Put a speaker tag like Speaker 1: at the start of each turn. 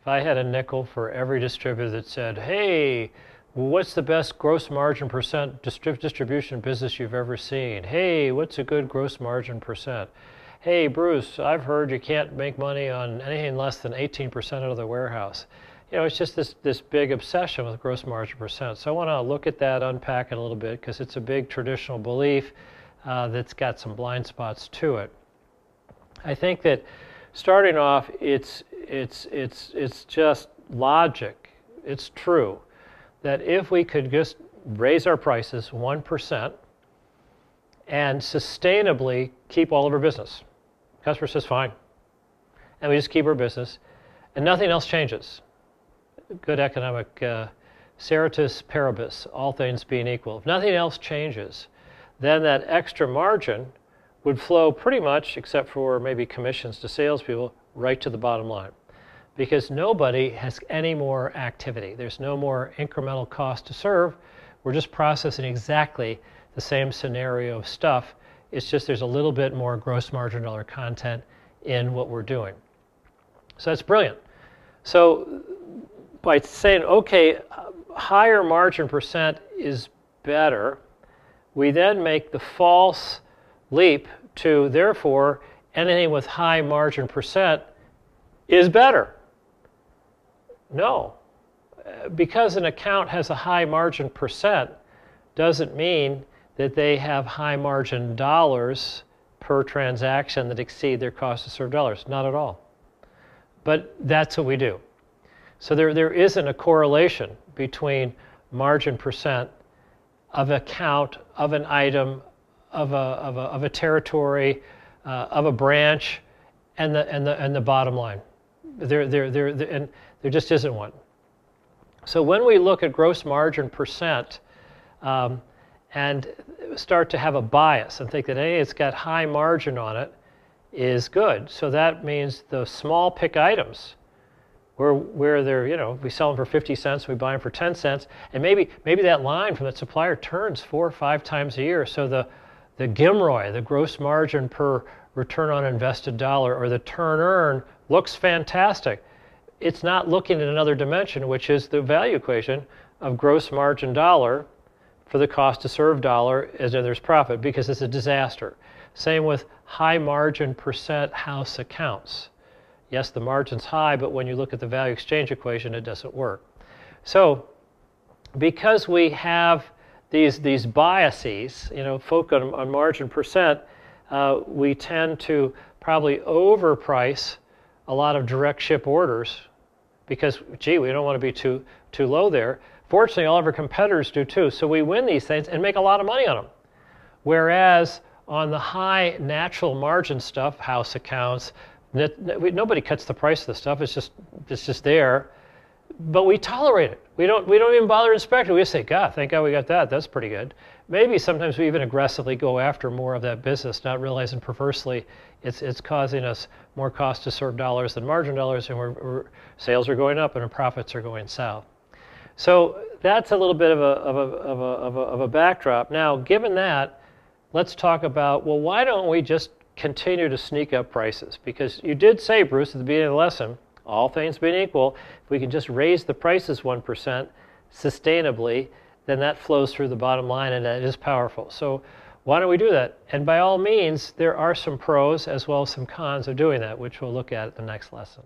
Speaker 1: if I had a nickel for every distributor that said, hey, what's the best gross margin percent distrib distribution business you've ever seen? Hey, what's a good gross margin percent? Hey, Bruce, I've heard you can't make money on anything less than 18% out of the warehouse. You know, it's just this, this big obsession with gross margin percent. So I want to look at that, unpack it a little bit, because it's a big traditional belief uh, that's got some blind spots to it. I think that starting off, it's, it's, it's, it's just logic. It's true that if we could just raise our prices 1% and sustainably keep all of our business, customer says fine, and we just keep our business, and nothing else changes. Good economic uh, Ceteris paribus, all things being equal. If nothing else changes, then that extra margin would flow pretty much, except for maybe commissions to salespeople, right to the bottom line. Because nobody has any more activity. There's no more incremental cost to serve. We're just processing exactly the same scenario of stuff. It's just there's a little bit more gross margin dollar content in what we're doing. So that's brilliant. So by saying, okay, higher margin percent is better, we then make the false leap to therefore anything with high margin percent is better. No. Because an account has a high margin percent doesn't mean that they have high margin dollars per transaction that exceed their cost to serve dollars. Not at all. But that's what we do. So there, there isn't a correlation between margin percent of a count, of an item, of a, of a, of a territory, uh, of a branch, and the, and, the, and the bottom line. There, there, there, there, and there just isn't one. So when we look at gross margin percent um, and start to have a bias and think that, hey, it's got high margin on it, is good. So that means the small pick items, where, where they're, you know, we sell them for 50 cents, we buy them for 10 cents, and maybe, maybe that line from that supplier turns four or five times a year. So the, the GMROI, the gross margin per return on invested dollar, or the turn earn looks fantastic. It's not looking at another dimension, which is the value equation of gross margin dollar for the cost to serve dollar as there's profit because it's a disaster. Same with high margin percent house accounts. Yes, the margin's high, but when you look at the value exchange equation, it doesn't work. So because we have these, these biases, you know, focus on, on margin percent, uh, we tend to probably overprice a lot of direct ship orders because, gee, we don't want to be too, too low there. Fortunately, all of our competitors do too. So we win these things and make a lot of money on them. Whereas on the high natural margin stuff, house accounts, Nobody cuts the price of the stuff. It's just it's just there, but we tolerate it. We don't we don't even bother inspecting. We just say, God, thank God we got that. That's pretty good. Maybe sometimes we even aggressively go after more of that business, not realizing perversely it's it's causing us more cost to serve dollars than margin dollars, and we're, we're, sales are going up and our profits are going south. So that's a little bit of a, of a, of a, of a, of a backdrop. Now, given that, let's talk about well, why don't we just continue to sneak up prices because you did say, Bruce, at the beginning of the lesson, all things being equal, if we can just raise the prices 1% sustainably, then that flows through the bottom line and that is powerful. So why don't we do that? And by all means, there are some pros as well as some cons of doing that, which we'll look at at the next lesson.